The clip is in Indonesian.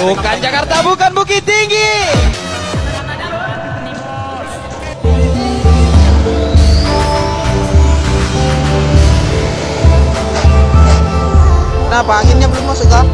Bukan Jakarta, bukan Bukit Tinggi. Kenapa anginnya belum masuk kah?